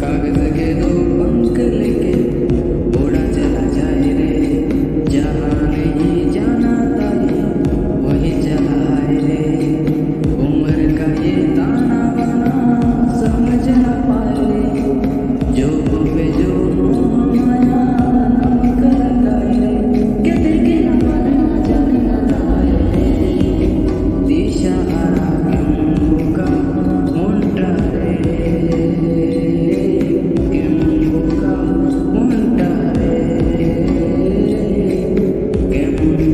cada vez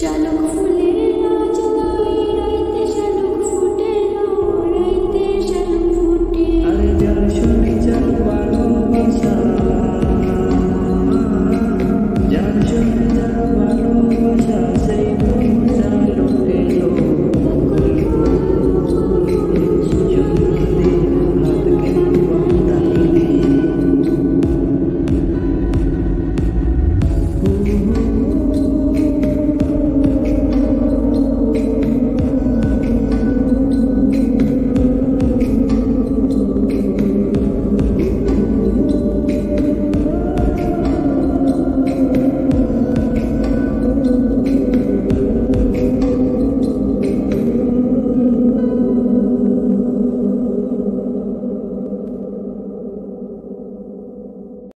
चल